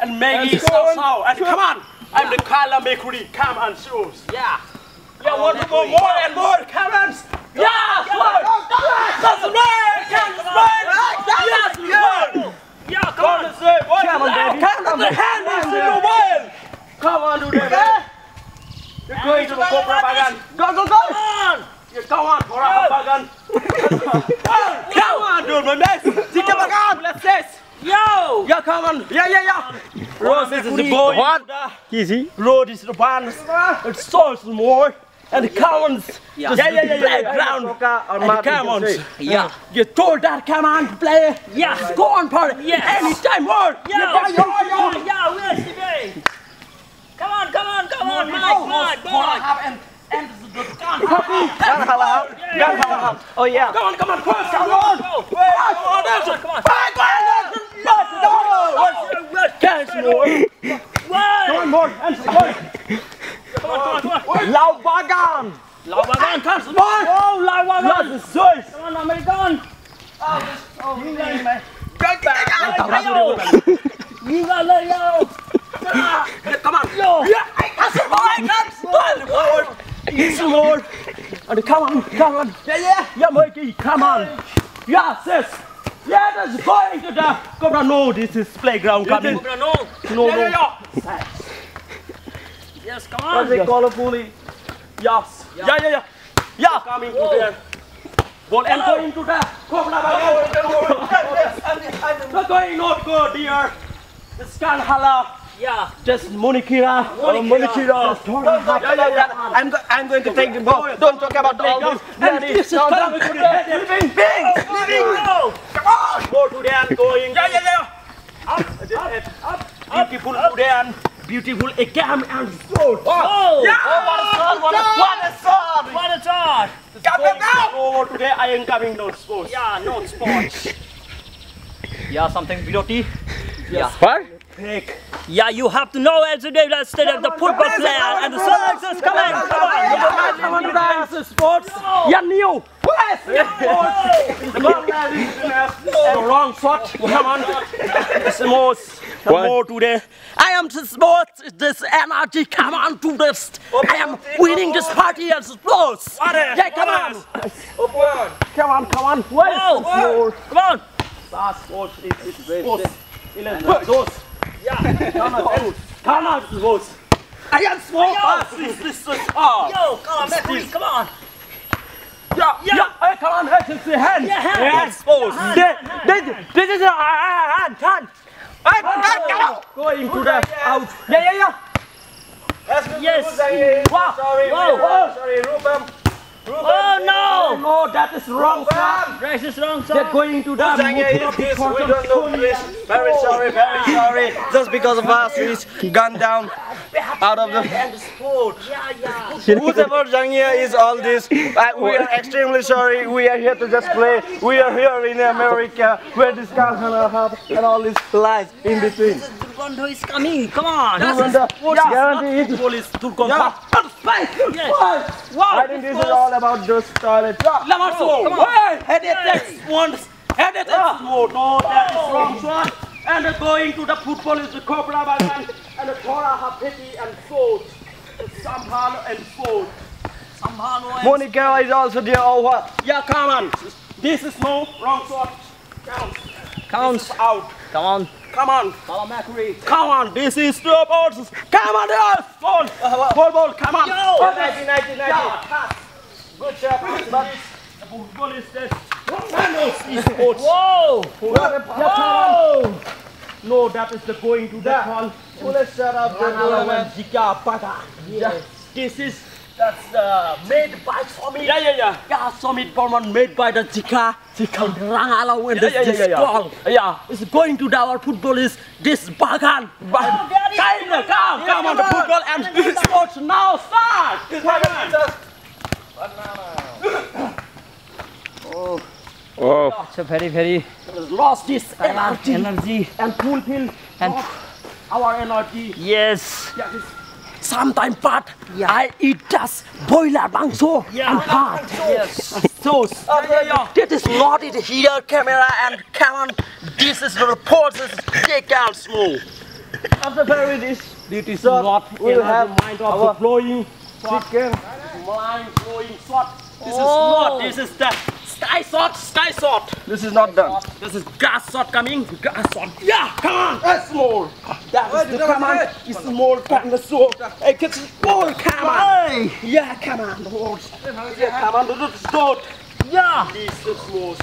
and Maggie Sao Sao. And come on, I'm the Kala Mercury. Come on, shoes. Yeah. Yeah, want to go more and more. Come on. Yeah, Lord. That's right. Come on. Yes, Lord. Yeah, come Come on. on. Come on, baby. Come on, the hand is in the way. Come on, do that. You're going to the Cobra Bagan. Go, go, Come on. You come on, Cobra Bagan. Come on, dude, my man. Zika Bagan! Let's this. Yo. Yeah, come on. Yeah, yeah, yeah! Rose is the boy. What? The Easy. road is the one. Ah. It's so small. And the commons. Yeah. yeah, yeah, yeah. yeah. Ground. And the commons. Yeah. You told that come on, play. Yeah. Go on, party. Yes. Anytime more. Yeah. Yeah, yeah, yeah. Yeah. Where's the day? Come on, come on, come on, Mike, Mike, Mike. And, and the gun. Gan hala hao. Gan hala hao. Oh yeah. Come on, come on, come on, come on. Go. Come on, Come on, come on. Back, back, back. Catch more. Come Whoa. on, more. And some more. Come on, come on, come on. Lao Bagan! Lao Bagan. Come on, more. Oh, Lao Bagan. That's the source. Come on, American. Yo. You got it, yo. Come on. Yo. Yeah, that's the boy. That's the boy. It's more. And come on, come on. Yeah, yeah. Yeah, Mikey, come on. Yes, yes. Yeah, that's going to the. Come on, no, this is playground coming. Cobra, no. No, Yeah, no. yeah, yeah. Yes, come What's on. it colorfully? Yes. Yeah, yeah, yeah. Yeah. Coming to Whoa. there. Ball and going to the. Cobra Not going, not go, dear. It's Kanhala. Yeah. Just Monikira. Oh, oh Monikira. Just Tora. Yeah, yeah, yeah. I'm, go I'm going to take the ball. Don't talk about all this. And this is coming to the head. Living beings. Living. Oh, Go. Go to there and going. Yeah, yeah, yeah. Up, up, beautiful to there and beautiful again and so. Oh. Yeah. Oh, what a song! What a song! What a shot. Come, come, come! Over today I am coming down sports. Yeah, no sports. Yeah, something beauty. Yeah. What? Pick. Yeah, you have to know as today that state of the football player and the selections. Come on, come on. Yeah, come on to dance sports. Yeah, new. Yes. The ball is the wrong shot. Come on. It's the most. The What? more today. I am the sports. This energy. Come on to this. I am winning this party as sports. Yeah, come on. Open! Come on, come on. Where's Whoa, the whoa. sport? Come on. Last sport is sports. Those. Yeah. Come on, come on, sports. I am sports. Ah, This, this, this. Ah. Yo, come on, Mercury, come on. Yeah, Yeah. yeah. Hey, come on, hey, it's the hand. Yeah, hand. Yes, sports. Hand, oh, This, hand, this, this is a hand, hand. Hey, come on. Going to the oh, out. Yeah, yeah, yeah. Yes. Wow. Sorry, Whoa. Whoa. sorry, Rupam. Oh Oh, no. Oh, no, that is wrong shot. Race is wrong They're going to the Zangya we don't know English. Very sorry, very sorry. Just because of us, he's gone down out of the... and sport. Yeah, yeah. Whoever Zangya is all this, uh, we are extremely sorry. We are here to just play. We are here in America where this Kalhana have and all these lies in between. Turkondo is coming. Come on. Turkondo, Yeah, guarantee it. Football is Turkon. Yeah. Yes. Wow. I think this is all about those toilets. Lamarso. Come on. Hey, head it next one. Head it next one. No, that is wrong shot. And going to the football is the Cobra Bagan and the Tora Hapeti and Ford. Sampano and Ford. Sampano and Monica is also there. over. Yeah, come on. This is no wrong shot. Count. Counts. Out. Come on. Come on. Follow Mercury. Come on. This is the ball. Come on, there. Ball. Ball, ball. Come on. Yo. Oh, 90, 90, 90. Yeah. Good shot. But the football is this. One is sports. Whoa. Whoa! No, that is the going to the Yeah. ball. Let's shut up. the tournament. Zika Paga. Yes. This is that's uh, made by Summit. Yeah, yeah, yeah. Yeah, Summit Borman made by the Zika. Zika Rangala when Yeah, yeah, yeah, this yeah, yeah. ball. Yeah, it's going to the, our football is this Bagan. Bagan. Daddy. Come, come, come on the football and sports now start. Oh, It's a very, very Lost this energy energy. and fulfill And- our energy. Yes. Yeah, this- Sometimes but I eat just boiler bangso Yeah. and hot. Yes. So this is not it here camera and come on. This is the report. This is take out small. after very this This is not we'll have mind of our flowing chicken. mind flowing shot. This Oh. is not. This is the sky shot. Sky shot. This is not done. This is gas shot coming. Gas shot. Yeah, come on. That's more. That is the command. It's more than the sword. Hey, kids, more come on. Yeah, come on, the horse. Yeah, come on, the sword. Ja! This is more.